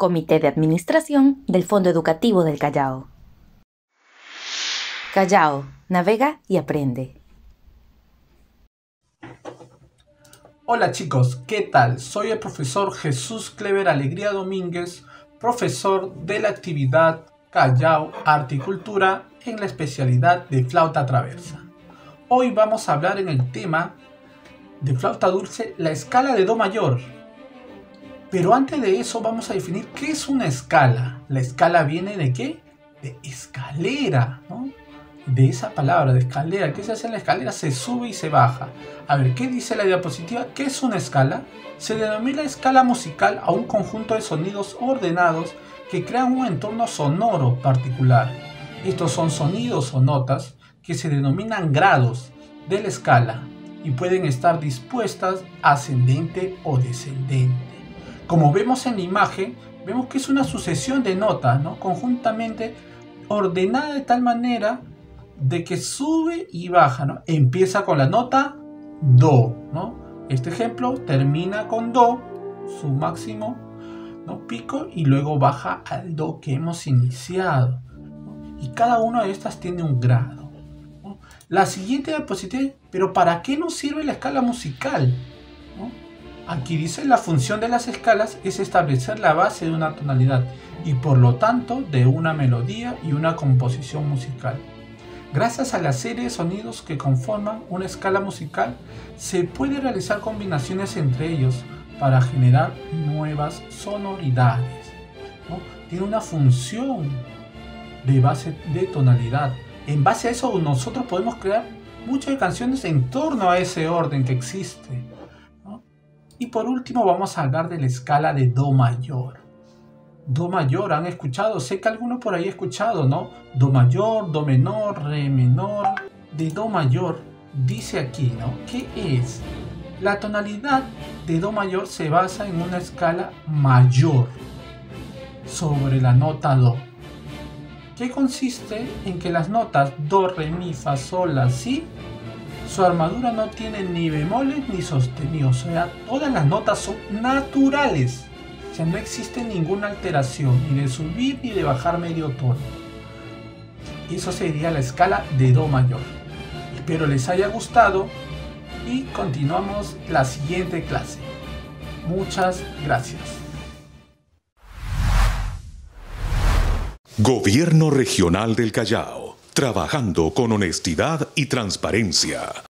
Comité de Administración del Fondo Educativo del Callao. Callao, navega y aprende. Hola chicos, ¿qué tal? Soy el profesor Jesús Clever Alegría Domínguez, profesor de la actividad Callao Arte y Cultura en la especialidad de flauta traversa. Hoy vamos a hablar en el tema de flauta dulce la escala de Do mayor. Pero antes de eso vamos a definir qué es una escala. La escala viene de qué? De escalera, ¿no? De esa palabra, de escalera. ¿Qué se hace en la escalera? Se sube y se baja. A ver, ¿qué dice la diapositiva? ¿Qué es una escala? Se denomina escala musical a un conjunto de sonidos ordenados que crean un entorno sonoro particular. Estos son sonidos o notas que se denominan grados de la escala y pueden estar dispuestas ascendente o descendente. Como vemos en la imagen, vemos que es una sucesión de notas, ¿no? Conjuntamente ordenada de tal manera de que sube y baja, ¿no? Empieza con la nota Do, ¿no? Este ejemplo termina con Do, su máximo ¿no? pico, y luego baja al Do que hemos iniciado. Y cada una de estas tiene un grado. La siguiente diapositiva, pero ¿para qué nos sirve la escala musical? Aquí dice la función de las escalas es establecer la base de una tonalidad y por lo tanto de una melodía y una composición musical. Gracias a la serie de sonidos que conforman una escala musical, se puede realizar combinaciones entre ellos para generar nuevas sonoridades. Tiene una función de base de tonalidad en base a eso nosotros podemos crear muchas canciones en torno a ese orden que existe. Y por último vamos a hablar de la escala de Do mayor. Do mayor, ¿han escuchado? Sé que alguno por ahí ha escuchado, ¿no? Do mayor, Do menor, Re menor. De Do mayor, dice aquí, ¿no? ¿Qué es? La tonalidad de Do mayor se basa en una escala mayor sobre la nota Do que consiste en que las notas Do, Re, Mi, Fa, Sol, La, Si, su armadura no tiene ni bemoles ni sostenidos, o sea, todas las notas son naturales, o sea, no existe ninguna alteración, ni de subir ni de bajar medio tono. Eso sería la escala de Do mayor. Espero les haya gustado y continuamos la siguiente clase. Muchas gracias. Gobierno Regional del Callao, trabajando con honestidad y transparencia.